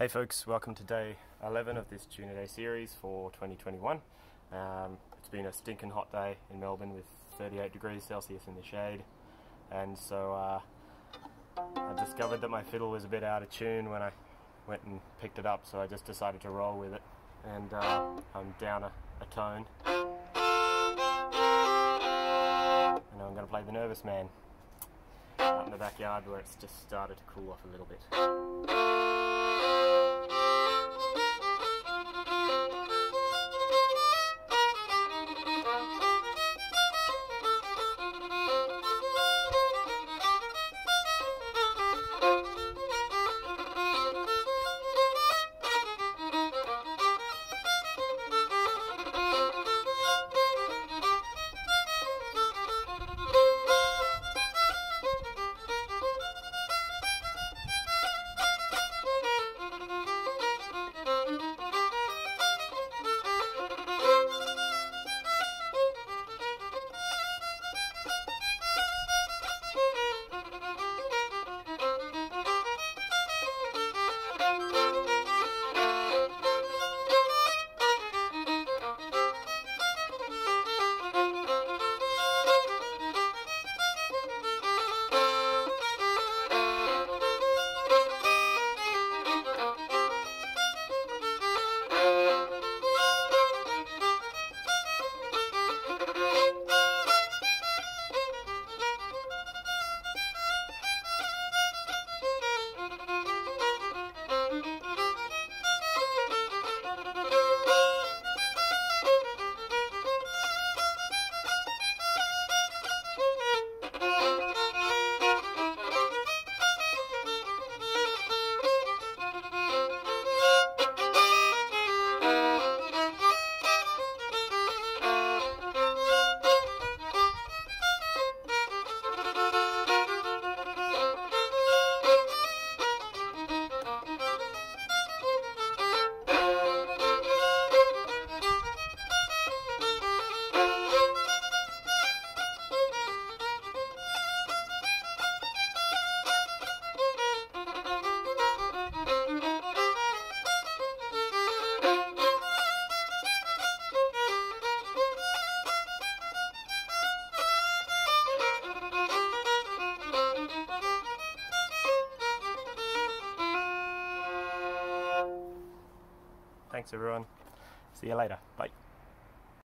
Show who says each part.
Speaker 1: Hey folks, welcome to day 11 of this Tune a Day series for 2021. Um, it's been a stinking hot day in Melbourne with 38 degrees Celsius in the shade and so uh, I discovered that my fiddle was a bit out of tune when I went and picked it up so I just decided to roll with it and uh, I'm down a, a tone and I'm going to play the Nervous Man out in the backyard where it's just started to cool off a little bit. Thanks everyone. See you later. Bye.